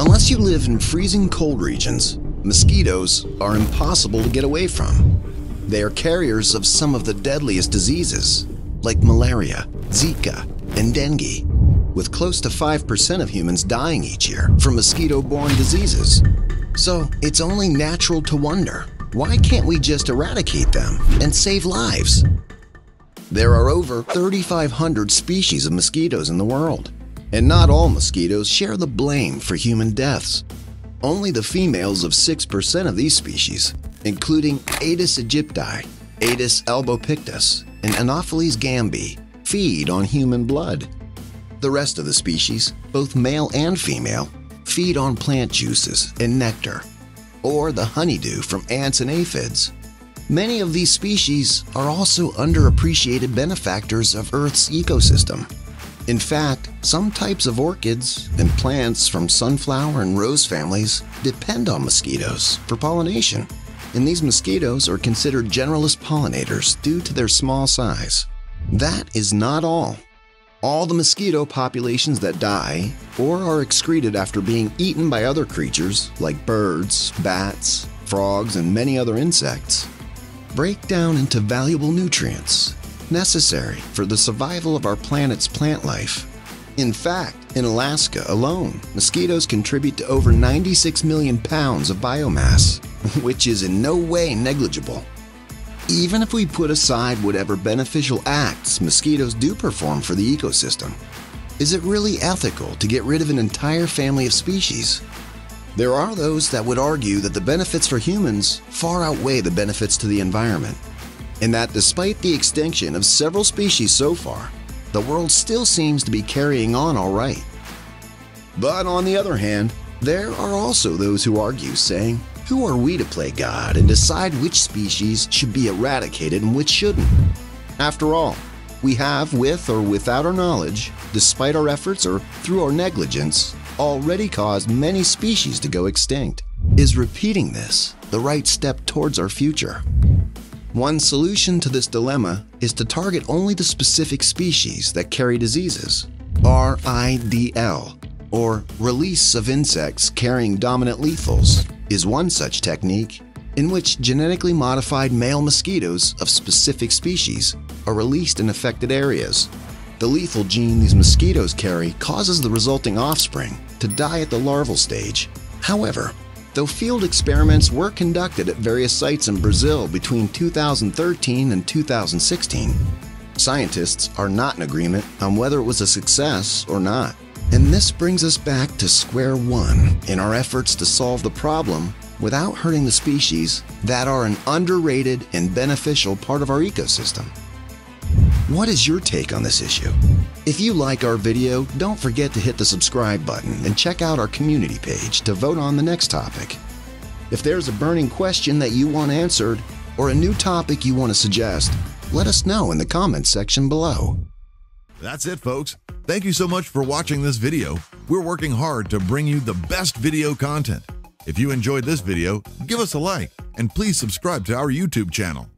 Unless you live in freezing cold regions, mosquitoes are impossible to get away from. They are carriers of some of the deadliest diseases, like malaria, Zika, and dengue, with close to 5% of humans dying each year from mosquito borne diseases. So it's only natural to wonder why can't we just eradicate them and save lives? There are over 3,500 species of mosquitoes in the world, and not all mosquitoes share the blame for human deaths. Only the females of 6% of these species, including Aedes aegypti, Aedes albopictus, and Anopheles gambiae, feed on human blood. The rest of the species, both male and female, feed on plant juices and nectar, or the honeydew from ants and aphids. Many of these species are also underappreciated benefactors of Earth's ecosystem. In fact, some types of orchids and plants from sunflower and rose families depend on mosquitoes for pollination, and these mosquitoes are considered generalist pollinators due to their small size. That is not all. All the mosquito populations that die or are excreted after being eaten by other creatures like birds, bats, frogs, and many other insects break down into valuable nutrients necessary for the survival of our planet's plant life. In fact, in Alaska alone, mosquitoes contribute to over 96 million pounds of biomass, which is in no way negligible. Even if we put aside whatever beneficial acts mosquitoes do perform for the ecosystem, is it really ethical to get rid of an entire family of species? There are those that would argue that the benefits for humans far outweigh the benefits to the environment, and that despite the extinction of several species so far, the world still seems to be carrying on all right. But on the other hand, there are also those who argue, saying, Who are we to play God and decide which species should be eradicated and which shouldn't? After all, we have, with or without our knowledge, despite our efforts or through our negligence, already caused many species to go extinct. Is repeating this the right step towards our future? One solution to this dilemma is to target only the specific species that carry diseases, RIDL, or release of insects carrying dominant lethals, is one such technique in which genetically modified male mosquitoes of specific species are released in affected areas. The lethal gene these mosquitoes carry causes the resulting offspring to die at the larval stage. However, though field experiments were conducted at various sites in Brazil between 2013 and 2016, scientists are not in agreement on whether it was a success or not. And this brings us back to square one in our efforts to solve the problem without hurting the species that are an underrated and beneficial part of our ecosystem. What is your take on this issue? If you like our video, don't forget to hit the subscribe button and check out our community page to vote on the next topic. If there's a burning question that you want answered or a new topic you want to suggest, let us know in the comments section below. That's it, folks. Thank you so much for watching this video. We're working hard to bring you the best video content. If you enjoyed this video, give us a like and please subscribe to our YouTube channel.